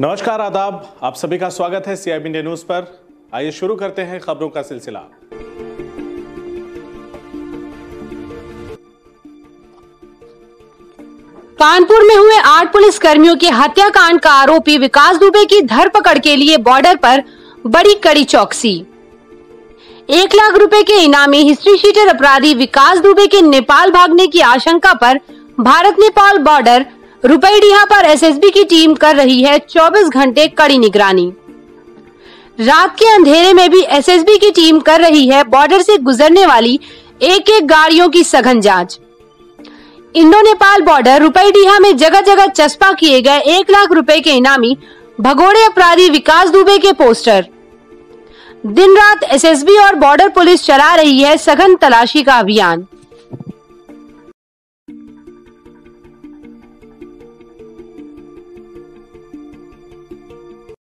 नमस्कार, आदाब। आप सभी का स्वागत है सीआईबी इंडिया न्यूज़ पर। आइए शुरू करते हैं खबरों का सिलसिला। कानपुर में हुए आठ पुलिस कर्मियों के हत्याकांड का आरोपी विकास दुबे की धरपकड़ के लिए बॉर्डर पर बड़ी कड़ी चौकसी। एक लाख रुपए के इनामी हिस्ट्री शीटर अपराधी विकास दुबे के नेपाल भागने की आशंका पर भारत नेपाल बॉर्डर रुपईडीहा पर एसएसबी की टीम कर रही है 24 घंटे कड़ी निगरानी। रात के अंधेरे में भी एसएसबी की टीम कर रही है बॉर्डर से गुजरने वाली एक एक गाड़ियों की सघन जाँच। इंडो नेपाल बॉर्डर रुपईडीहा में जगह जगह चस्पा किए गए एक लाख रुपए के इनामी भगोड़े अपराधी विकास दुबे के पोस्टर। दिन रात एसएसबी और बॉर्डर पुलिस चला रही है सघन तलाशी का अभियान।